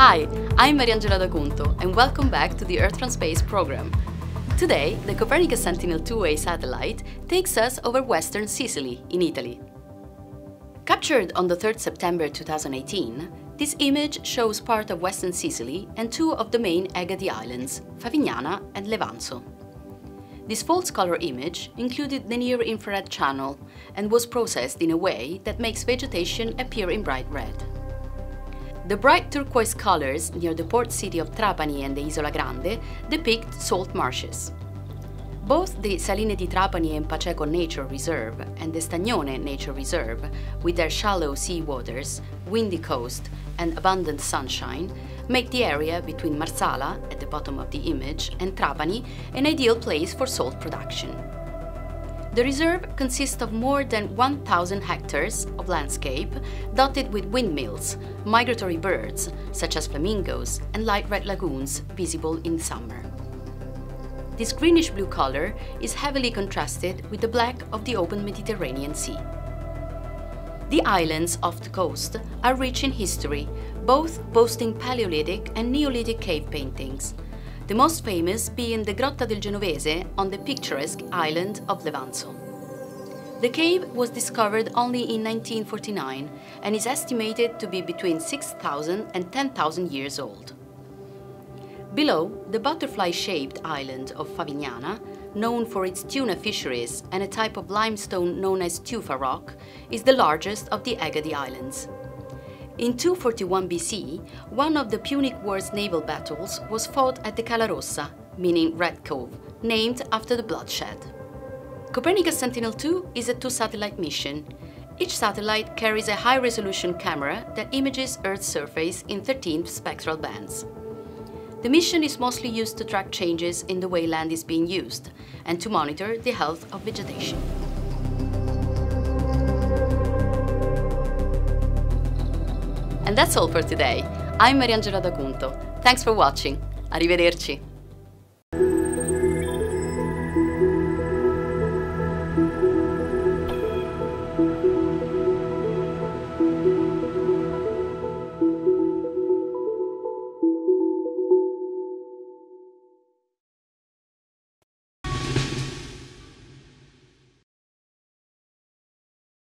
I'm Mariangela D'Acunto and welcome back to the Earth from Space program. Today, the Copernicus Sentinel-2A satellite takes us over western Sicily in Italy. Captured on the 3rd September 2018, this image shows part of western Sicily and two of the main Egadi islands, Favignana and Levanzo. This false color image included the near-infrared channel and was processed in a way that makes vegetation appear in bright red. The bright turquoise colors near the port city of Trapani and the Isola Grande depict salt marshes. Both the Saline di Trapani and Paceco Nature Reserve and the Stagnone Nature Reserve, with their shallow sea waters, windy coast, and abundant sunshine, make the area between Marsala, at the bottom of the image, and Trapani an ideal place for salt production. The reserve consists of more than 1,000 hectares of landscape dotted with windmills, migratory birds, such as flamingos, and light red lagoons visible in summer. This greenish-blue color is heavily contrasted with the black of the open Mediterranean Sea. The islands off the coast are rich in history, both boasting Paleolithic and Neolithic cave paintings, the most famous being the Grotta del Genovese on the picturesque island of Levanzo. The cave was discovered only in 1949 and is estimated to be between 6,000 and 10,000 years old. Below, the butterfly-shaped island of Favignana, known for its tuna fisheries and a type of limestone known as tufa rock, is the largest of the Egadi Islands. In 241 BC, one of the Punic War's naval battles was fought at the Cala Rossa, meaning Red Cove, named after the bloodshed. Copernicus Sentinel-2 is a two-satellite mission. Each satellite carries a high-resolution camera that images Earth's surface in 13 spectral bands. The mission is mostly used to track changes in the way land is being used and to monitor the health of vegetation. And that's all for today. I'm Mariangela D'Acunto. Thanks for watching. Arrivederci.